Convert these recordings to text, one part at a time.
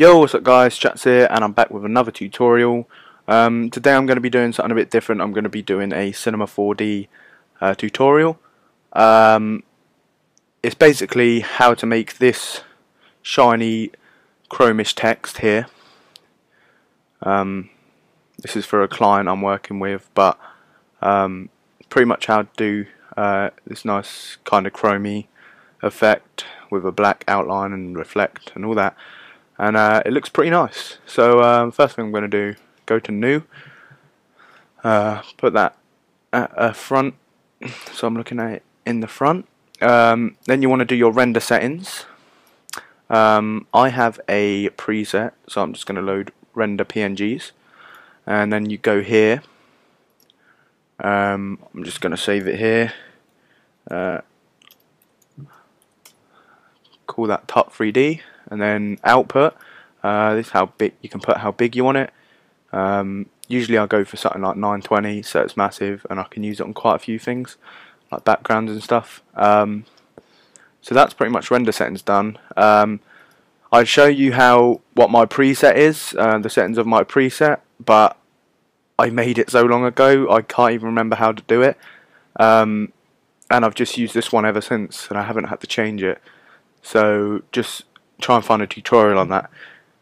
Yo, what's up guys, Chats here, and I'm back with another tutorial. Um, today I'm going to be doing something a bit different. I'm going to be doing a Cinema 4D uh, tutorial. Um, it's basically how to make this shiny chromish text here. Um, this is for a client I'm working with, but um, pretty much how to do uh, this nice kind of chromy effect with a black outline and reflect and all that and uh, it looks pretty nice. So um, first thing I'm going to do go to new. Uh, put that at a front. So I'm looking at it in the front. Um, then you want to do your render settings. Um, I have a preset so I'm just going to load render PNGs and then you go here. Um, I'm just going to save it here. Uh, call that top 3D and then output uh, this is how big you can put how big you want it. Um, usually I go for something like 920 so it's massive and I can use it on quite a few things like backgrounds and stuff. Um, so that's pretty much render settings done. Um, I'd show you how what my preset is uh, the settings of my preset but I made it so long ago I can't even remember how to do it. Um, and I've just used this one ever since and I haven't had to change it. So just try and find a tutorial on that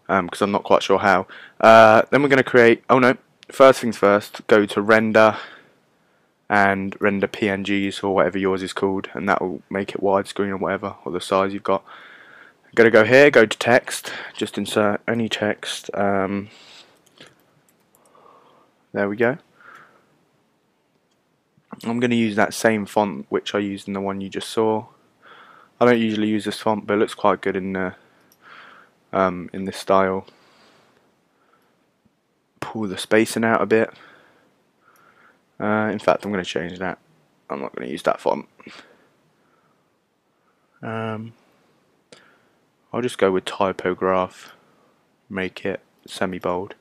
because um, I'm not quite sure how. Uh, then we're going to create oh no first things first go to render and render PNGs or whatever yours is called and that will make it widescreen or whatever or the size you've got. I'm going to go here go to text just insert any text um, there we go. I'm going to use that same font which I used in the one you just saw. I don't usually use this font but it looks quite good in the, um, in this style. Pull the spacing out a bit. Uh, in fact I'm going to change that. I'm not going to use that font. Um, I'll just go with typograph. Make it semi-bold.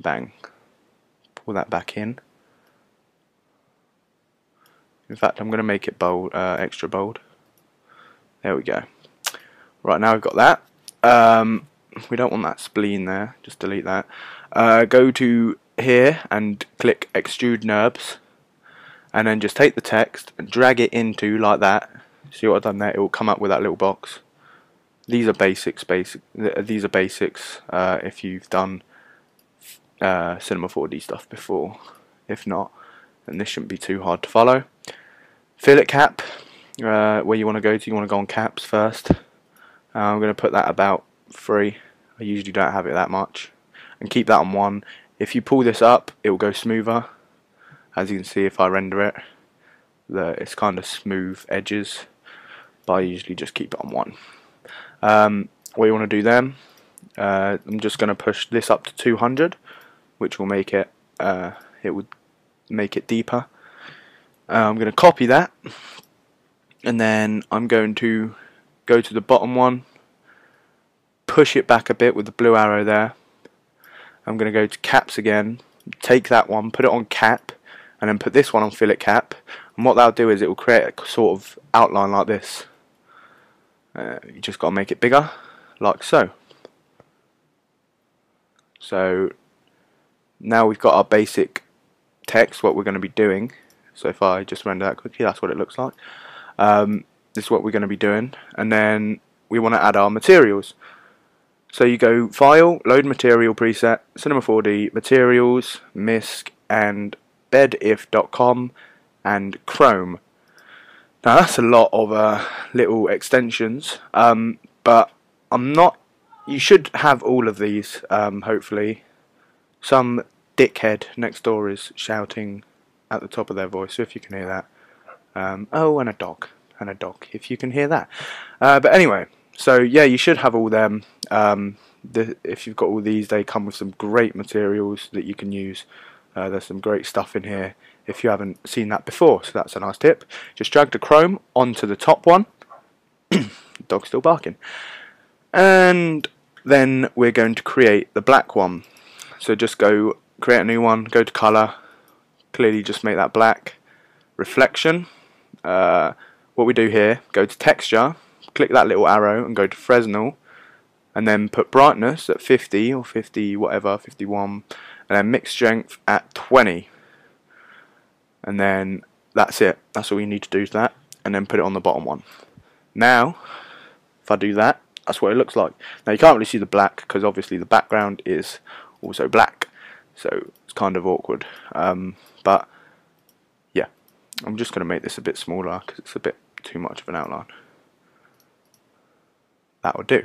Bang. Pull that back in. In fact, I'm going to make it bold, uh, extra bold. There we go. Right, now we've got that. Um, we don't want that spline there. Just delete that. Uh, go to here and click extrude NURBS. And then just take the text and drag it into like that. See what I've done there? It will come up with that little box. These are basics. Basic. These are basics. Uh, if you've done uh, Cinema 4D stuff before. If not, then this shouldn't be too hard to follow fillet cap uh, where you want to go to you want to go on caps first I'm going to put that about 3 I usually don't have it that much. And keep that on 1 if you pull this up it will go smoother. As you can see if I render it the, it's kind of smooth edges. But I usually just keep it on 1 um, what you want to do then uh, I'm just going to push this up to 200 which will make it uh, it would make it deeper. Uh, I'm going to copy that. And then I'm going to go to the bottom one push it back a bit with the blue arrow there. I'm going to go to caps again take that one put it on cap and then put this one on fillet cap. And what that'll do is it will create a sort of outline like this. Uh, you just got to make it bigger like so. So now we've got our basic text what we're going to be doing. So if I just render that quickly, that's what it looks like. Um, this is what we're going to be doing. And then we want to add our materials. So you go File, Load Material Preset, Cinema 4D, Materials, MISC, and bedif.com, and Chrome. Now that's a lot of uh, little extensions, um, but I'm not. You should have all of these, um, hopefully. Some dickhead next door is shouting at the top of their voice, so if you can hear that. Um, oh, and a dog, and a dog, if you can hear that. Uh, but anyway, so yeah, you should have all them. Um, the, if you've got all these, they come with some great materials that you can use. Uh, there's some great stuff in here if you haven't seen that before, so that's a nice tip. Just drag the chrome onto the top one. Dog's still barking. And then we're going to create the black one. So just go create a new one, go to color, clearly just make that black reflection uh, what we do here go to texture click that little arrow and go to Fresnel and then put brightness at 50 or 50 whatever 51 and then mix strength at 20 and then that's it. That's all you need to do to that and then put it on the bottom one. Now if I do that that's what it looks like. Now you can't really see the black because obviously the background is also black so it's kind of awkward. Um, but I'm just going to make this a bit smaller because it's a bit too much of an outline that would do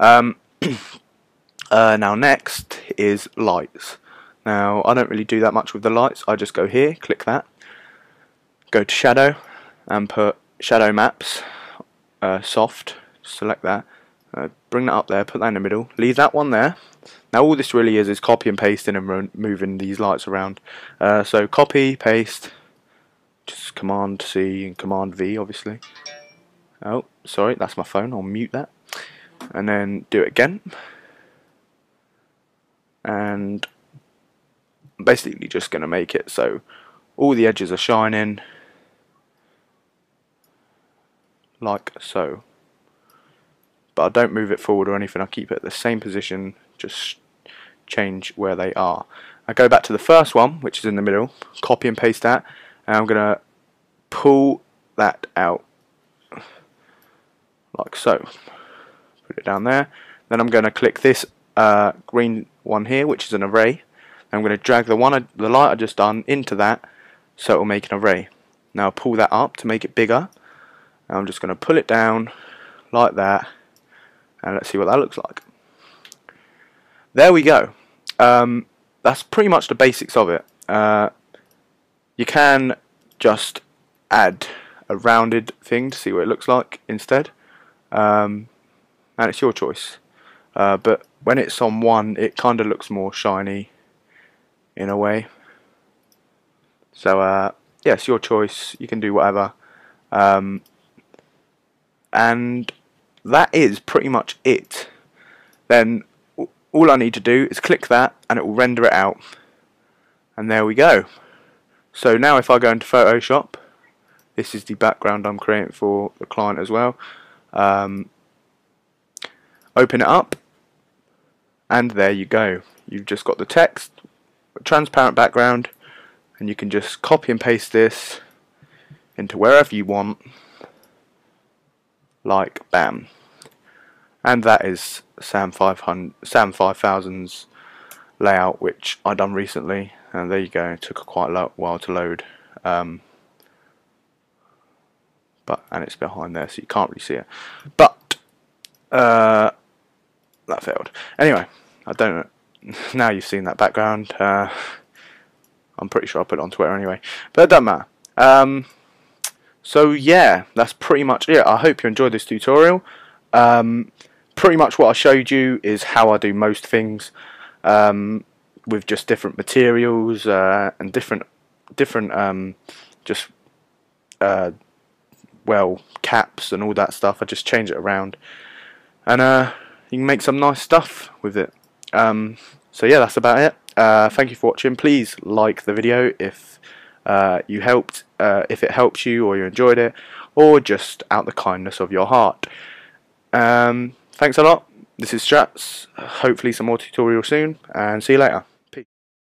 um, uh, now next is lights. Now I don't really do that much with the lights. I just go here, click that, go to shadow, and put shadow maps, uh, soft. Select that, uh, bring that up there, put that in the middle, leave that one there. Now all this really is is copy and pasting and moving these lights around. Uh, so copy, paste, just Command C and Command V, obviously. Oh, sorry, that's my phone. I'll mute that. And then do it again. And basically just going to make it so all the edges are shining. Like so. But I don't move it forward or anything. I keep it at the same position. Just change where they are. I go back to the first one which is in the middle. Copy and paste that and I'm gonna pull that out like so put it down there. Then I'm going to click this uh, green one here, which is an array. I'm going to drag the one, I, the light I just done into that, so it will make an array. Now pull that up to make it bigger. I'm just going to pull it down like that, and let's see what that looks like. There we go. Um, that's pretty much the basics of it. Uh, you can just add a rounded thing to see what it looks like instead. Um, and it's your choice. Uh, but when it's on one, it kind of looks more shiny in a way. So uh, yeah, it's your choice. You can do whatever. Um, and that is pretty much it. Then all I need to do is click that and it will render it out. And there we go. So now if I go into Photoshop, this is the background I'm creating for the client as well. Um, open it up and there you go. You've just got the text transparent background and you can just copy and paste this into wherever you want like bam. And that is Sam 500 Sam 5000's layout which I done recently and there you go it took quite a while to load um, but and it's behind there so you can't really see it but uh, that failed. Anyway, I don't. Now you've seen that background. Uh, I'm pretty sure I'll put it on Twitter anyway. But it doesn't matter. Um, so yeah, that's pretty much it. I hope you enjoyed this tutorial. Um, pretty much what I showed you is how I do most things um, with just different materials uh, and different different um, just uh, well caps and all that stuff. I just change it around and uh, you can make some nice stuff with it. Um, so yeah, that's about it. Uh, thank you for watching. Please like the video if uh, you helped, uh, if it helps you or you enjoyed it, or just out the kindness of your heart. Um, thanks a lot. This is Stratz. Hopefully some more tutorials soon, and see you later.